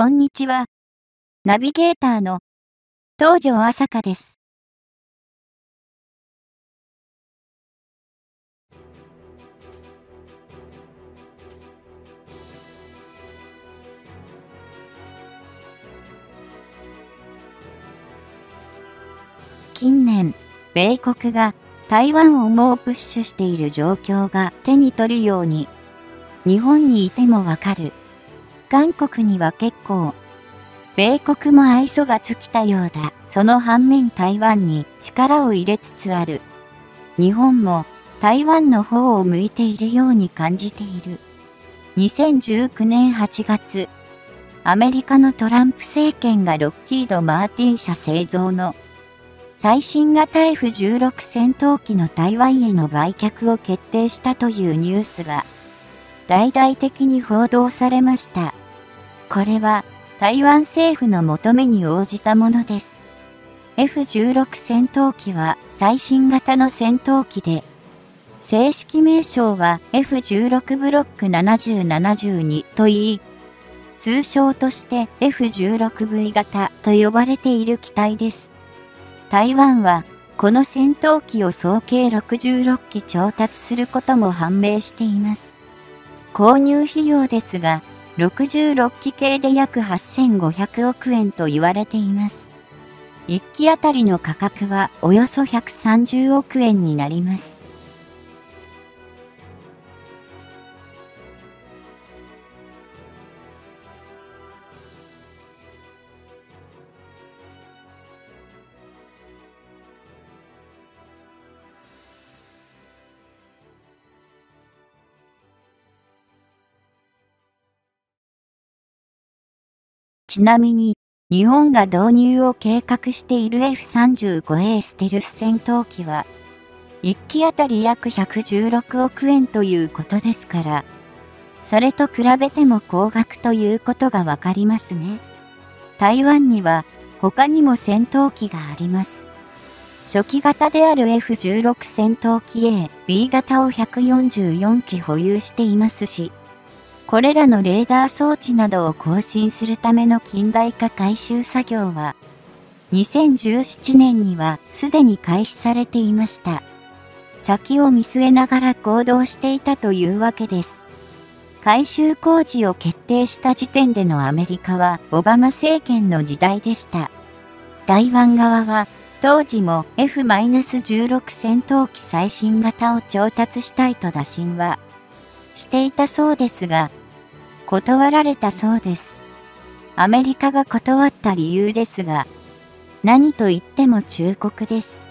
こんにちは。ナビゲーターの東條朝香です。近年、米国が台湾を猛プッシュしている状況が手に取るように、日本にいてもわかる。韓国には結構、米国も愛想が尽きたようだ。その反面台湾に力を入れつつある。日本も台湾の方を向いているように感じている。2019年8月、アメリカのトランプ政権がロッキード・マーティン社製造の最新型 F16 戦闘機の台湾への売却を決定したというニュースが大々的に報道されました。これは台湾政府の求めに応じたものです。F16 戦闘機は最新型の戦闘機で、正式名称は F16 ブロック7072と言い、通称として F16V 型と呼ばれている機体です。台湾はこの戦闘機を総計66機調達することも判明しています。購入費用ですが、66機系で約8500億円と言われています。1機あたりの価格はおよそ130億円になります。ちなみに、日本が導入を計画している F35A ステルス戦闘機は、1機あたり約116億円ということですから、それと比べても高額ということがわかりますね。台湾には他にも戦闘機があります。初期型である F16 戦闘機 A、B 型を144機保有していますし、これらのレーダー装置などを更新するための近代化改修作業は、2017年にはすでに開始されていました。先を見据えながら行動していたというわけです。改修工事を決定した時点でのアメリカはオバマ政権の時代でした。台湾側は当時も F-16 戦闘機最新型を調達したいと打診はしていたそうですが、断られたそうです。アメリカが断った理由ですが、何と言っても忠告です。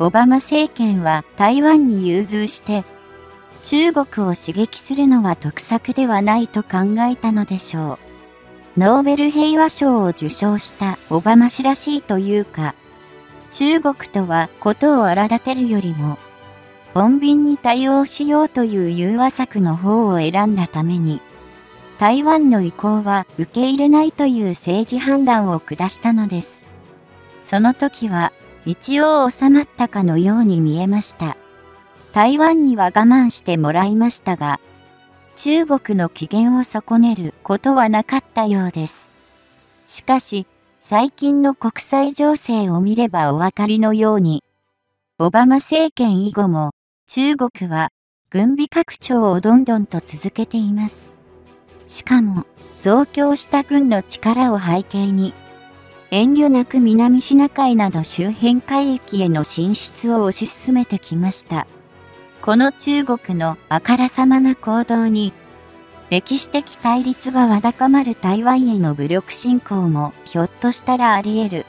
オバマ政権は台湾に融通して、中国を刺激するのは得策ではないと考えたのでしょう。ノーベル平和賞を受賞したオバマ氏らしいというか、中国とはことを荒立てるよりも、穏便に対応しようという融和策の方を選んだために、台湾の意向は受け入れないという政治判断を下したのです。その時は一応収まったかのように見えました。台湾には我慢してもらいましたが、中国の機嫌を損ねることはなかったようです。しかし、最近の国際情勢を見ればお分かりのように、オバマ政権以後も中国は軍備拡張をどんどんと続けています。しかも、増強した軍の力を背景に、遠慮なく南シナ海など周辺海域への進出を推し進めてきました。この中国のあからさまな行動に、歴史的対立がわだかまる台湾への武力侵攻もひょっとしたらあり得る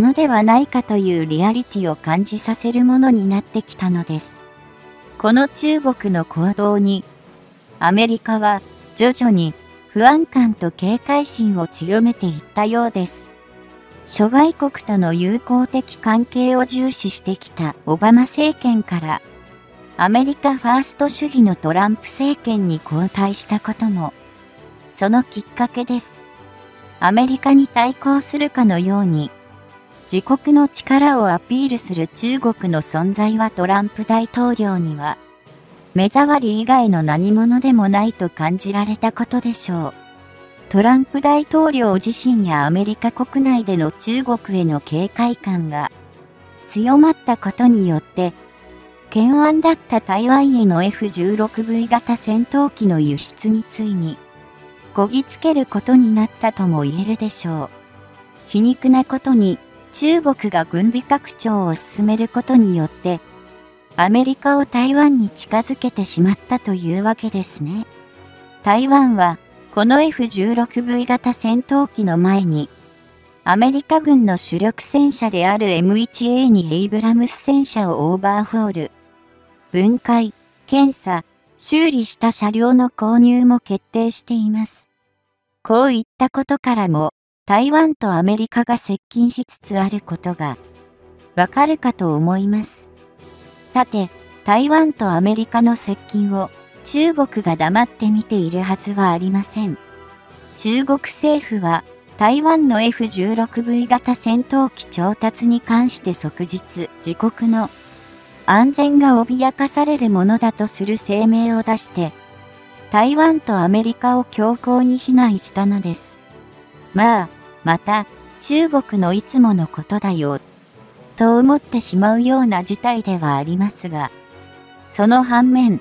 のではないかというリアリティを感じさせるものになってきたのです。この中国の行動に、アメリカは徐々に不安感と警戒心を強めていったようです。諸外国との友好的関係を重視してきたオバマ政権からアメリカファースト主義のトランプ政権に交代したこともそのきっかけです。アメリカに対抗するかのように自国の力をアピールする中国の存在はトランプ大統領には目障り以外の何者でもないと感じられたことでしょう。トランプ大統領自身やアメリカ国内での中国への警戒感が強まったことによって、懸案だった台湾への F16V 型戦闘機の輸出についに、こぎつけることになったとも言えるでしょう。皮肉なことに、中国が軍備拡張を進めることによって、アメリカを台湾に近づけてしまったというわけですね。台湾は、この F16V 型戦闘機の前に、アメリカ軍の主力戦車である M1A にエイブラムス戦車をオーバーホール、分解、検査、修理した車両の購入も決定しています。こういったことからも、台湾とアメリカが接近しつつあることが、わかるかと思います。さて、台湾とアメリカの接近を中国が黙って見ているはずはありません。中国政府は台湾の F16V 型戦闘機調達に関して即日自国の安全が脅かされるものだとする声明を出して台湾とアメリカを強硬に非難したのです。まあ、また中国のいつものことだよと思ってしまうような事態ではありますが、その反面、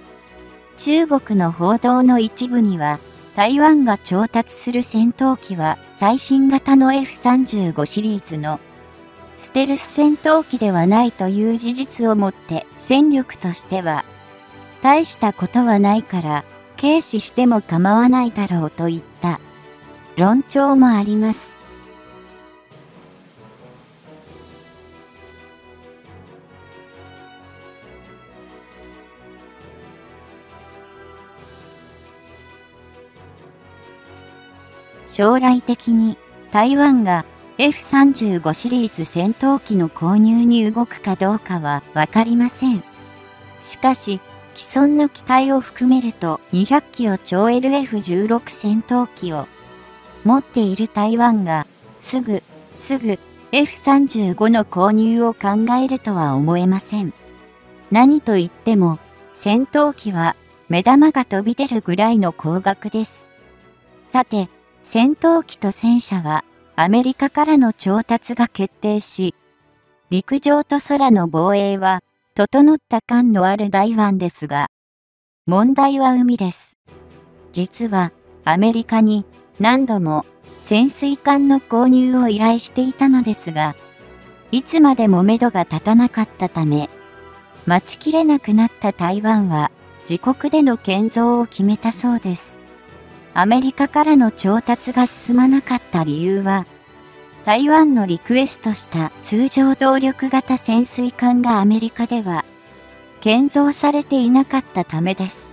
中国の報道の一部には、台湾が調達する戦闘機は最新型の F35 シリーズのステルス戦闘機ではないという事実をもって戦力としては大したことはないから軽視しても構わないだろうといった論調もあります。将来的に台湾が F35 シリーズ戦闘機の購入に動くかどうかはわかりません。しかし、既存の機体を含めると200機を超 LF16 戦闘機を持っている台湾がすぐ、すぐ F35 の購入を考えるとは思えません。何と言っても戦闘機は目玉が飛び出るぐらいの高額です。さて、戦闘機と戦車はアメリカからの調達が決定し、陸上と空の防衛は整った感のある台湾ですが、問題は海です。実はアメリカに何度も潜水艦の購入を依頼していたのですが、いつまでも目処が立たなかったため、待ちきれなくなった台湾は自国での建造を決めたそうです。アメリカからの調達が進まなかった理由は、台湾のリクエストした通常動力型潜水艦がアメリカでは建造されていなかったためです。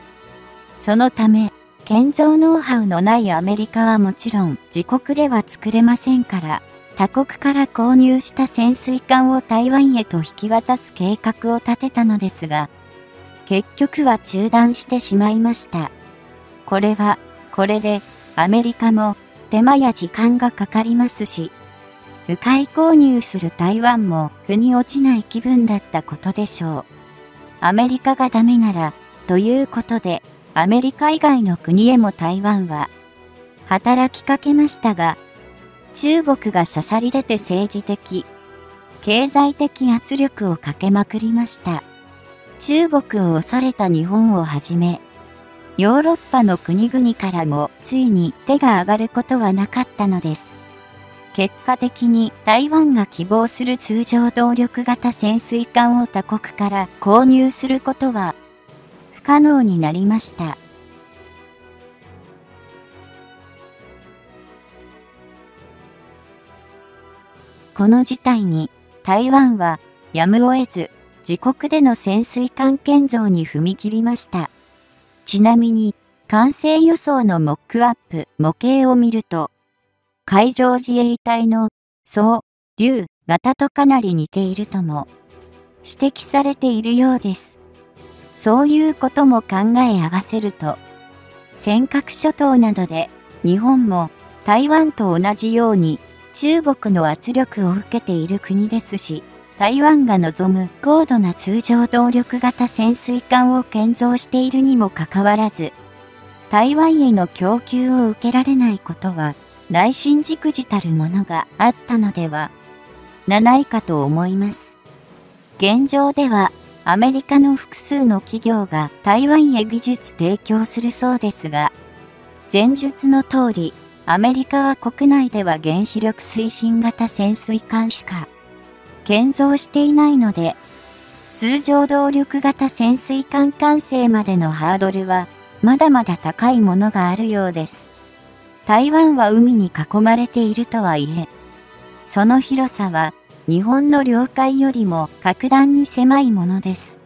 そのため、建造ノウハウのないアメリカはもちろん自国では作れませんから、他国から購入した潜水艦を台湾へと引き渡す計画を立てたのですが、結局は中断してしまいました。これはこれでアメリカも手間や時間がかかりますし、迂回購入する台湾も腑に落ちない気分だったことでしょう。アメリカがダメなら、ということで、アメリカ以外の国へも台湾は、働きかけましたが、中国がしゃしゃり出て政治的、経済的圧力をかけまくりました。中国を恐れた日本をはじめ、ヨーロッパの国々からもついに手が挙がることはなかったのです。結果的に台湾が希望する通常動力型潜水艦を他国から購入することは不可能になりました。この事態に台湾はやむを得ず自国での潜水艦建造に踏み切りました。ちなみに、完成予想のモックアップ模型を見ると、海上自衛隊の総竜型とかなり似ているとも指摘されているようです。そういうことも考え合わせると、尖閣諸島などで日本も台湾と同じように中国の圧力を受けている国ですし、台湾が望む高度な通常動力型潜水艦を建造しているにもかかわらず、台湾への供給を受けられないことは内心じくじたるものがあったのではないかと思います。現状ではアメリカの複数の企業が台湾へ技術提供するそうですが、前述の通り、アメリカは国内では原子力推進型潜水艦しか建造していないので、通常動力型潜水艦完成までのハードルはまだまだ高いものがあるようです。台湾は海に囲まれているとはいえ、その広さは日本の領海よりも格段に狭いものです。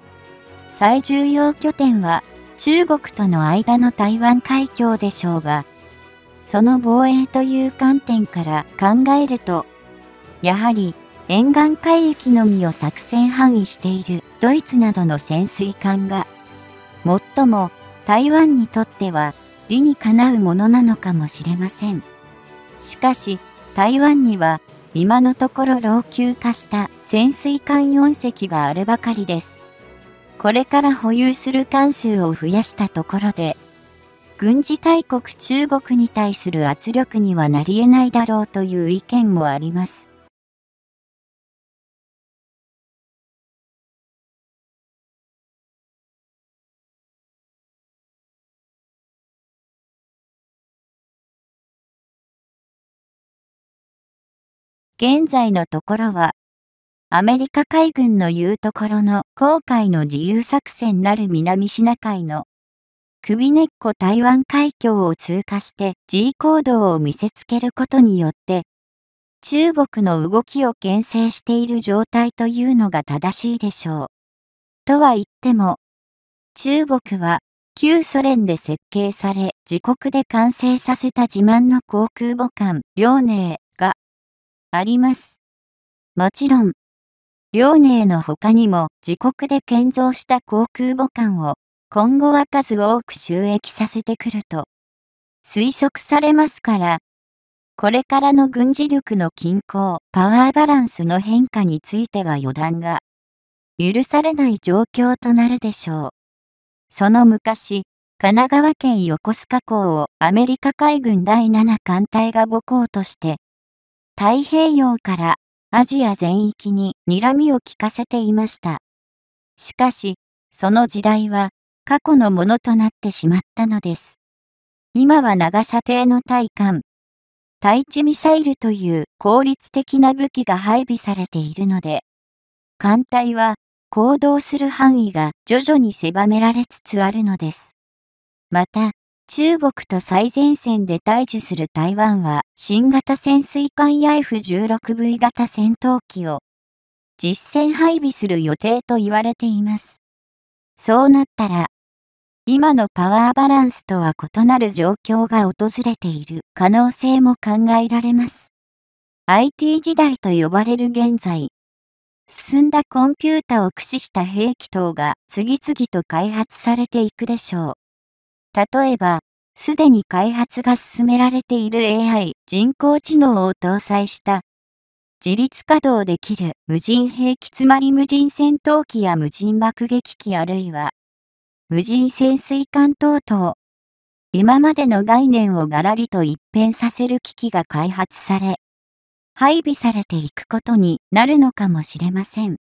最重要拠点は中国との間の台湾海峡でしょうが、その防衛という観点から考えると、やはり沿岸海域のみを作戦範囲しているドイツなどの潜水艦が、最も台湾にとっては理にかなうものなのかもしれません。しかし、台湾には今のところ老朽化した潜水艦4隻があるばかりです。これから保有する艦数を増やしたところで、軍事大国中国に対する圧力にはなり得ないだろうという意見もあります。現在のところは、アメリカ海軍の言うところの航海の自由作戦なる南シナ海の首根っこ台湾海峡を通過して G 行動を見せつけることによって、中国の動きを牽制している状態というのが正しいでしょう。とは言っても、中国は旧ソ連で設計され自国で完成させた自慢の航空母艦、遼寧あります。もちろん、遼寧の他にも自国で建造した航空母艦を今後は数多く収益させてくると推測されますから、これからの軍事力の均衡、パワーバランスの変化については予断が許されない状況となるでしょう。その昔、神奈川県横須賀港をアメリカ海軍第7艦隊が母港として太平洋からアジア全域に睨みを利かせていました。しかし、その時代は過去のものとなってしまったのです。今は長射程の対艦、対地ミサイルという効率的な武器が配備されているので、艦隊は行動する範囲が徐々に狭められつつあるのです。また、中国と最前線で対峙する台湾は新型潜水艦や F16V 型戦闘機を実戦配備する予定と言われています。そうなったら、今のパワーバランスとは異なる状況が訪れている可能性も考えられます。IT 時代と呼ばれる現在、進んだコンピュータを駆使した兵器等が次々と開発されていくでしょう。例えば、すでに開発が進められている AI 人工知能を搭載した自立稼働できる無人兵器つまり無人戦闘機や無人爆撃機あるいは無人潜水艦等々今までの概念をガラリと一変させる機器が開発され配備されていくことになるのかもしれません。